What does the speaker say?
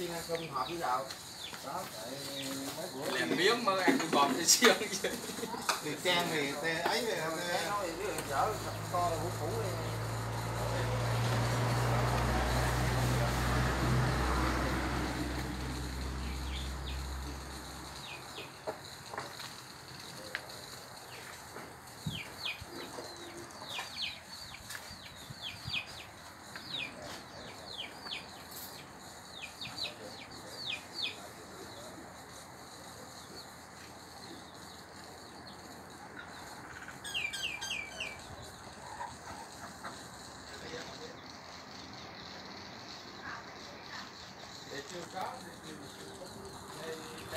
phiên ăn cơm họp với giàu đó tại mấy bữa. Lèn miếng mà ăn bọt thì siêu thì trang thì ấy thì Cái nói thì biết chở Ele o carro, ele o carro.